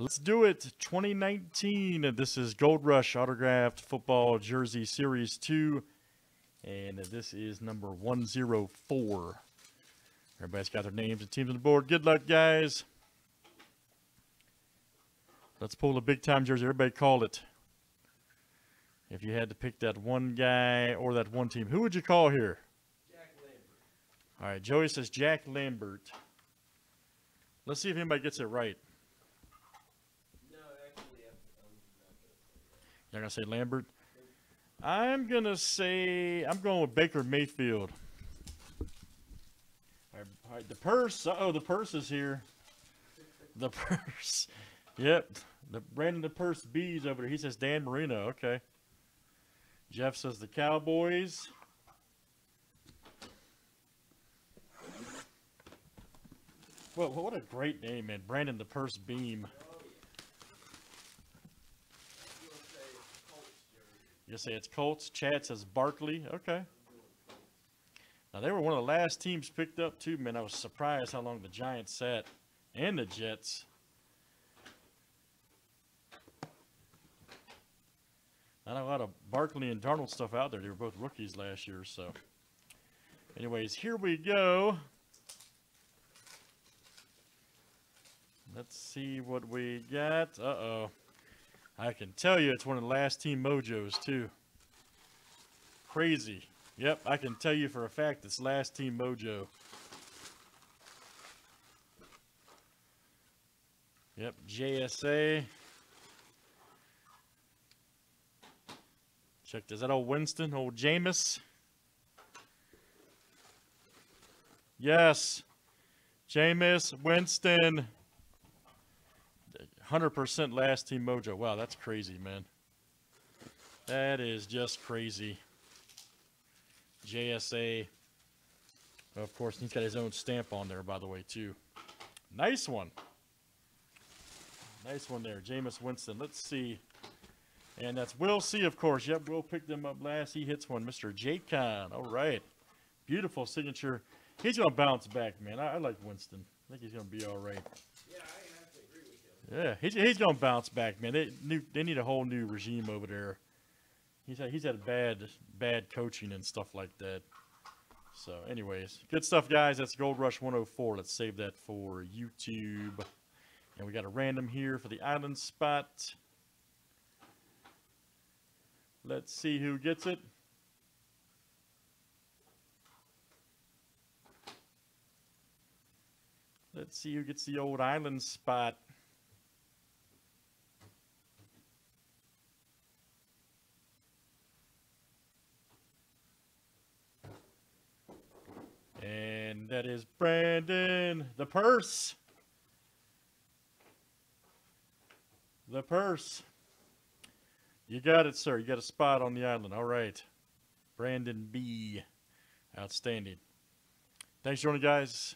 Let's do it. 2019. This is Gold Rush Autographed Football Jersey Series 2. And this is number 104. Everybody's got their names and teams on the board. Good luck, guys. Let's pull a big time jersey. Everybody called it. If you had to pick that one guy or that one team, who would you call here? Jack Lambert. All right, Joey says Jack Lambert. Let's see if anybody gets it right. No, actually, I'm, I'm not gonna You're gonna say Lambert. I'm gonna say I'm going with Baker Mayfield. All right, all right, the purse. Uh oh, the purse is here. The purse. Yep. The Brandon the purse bees over there. He says Dan Marino. Okay. Jeff says the Cowboys. Well, what a great name, man. Brandon the Purse Beam. You'll say Colts jersey. You say it's Colts. Chad says Barkley. Okay. Now they were one of the last teams picked up too, man. I was surprised how long the Giants sat and the Jets. Not a lot of Barkley and Darnold stuff out there. They were both rookies last year, so. Anyways, here we go. Let's see what we got. Uh-oh. I can tell you it's one of the last team mojos, too. Crazy. Yep, I can tell you for a fact it's last team mojo. Yep, JSA. Check, is that old Winston, old Jameis? Yes, Jameis Winston. 100% last team mojo. Wow, that's crazy, man. That is just crazy. JSA. Of course, he's got his own stamp on there, by the way, too. Nice one. Nice one there, Jameis Winston. Let's see. And that's Will C, of course. Yep, Will picked them up last. He hits one. Mr. Jacon. All right. Beautiful signature. He's going to bounce back, man. I, I like Winston. I think he's going to be all right. Yeah, I have to agree with you. Yeah, he's, he's to bounce back, man. They, new, they need a whole new regime over there. He's had, he's had bad bad coaching and stuff like that. So, anyways, good stuff, guys. That's Gold Rush 104. Let's save that for YouTube. And we got a random here for the island spot. Let's see who gets it. Let's see who gets the old island spot. That is Brandon, the purse. The purse. You got it, sir. You got a spot on the island. All right. Brandon B. Outstanding. Thanks for joining, guys.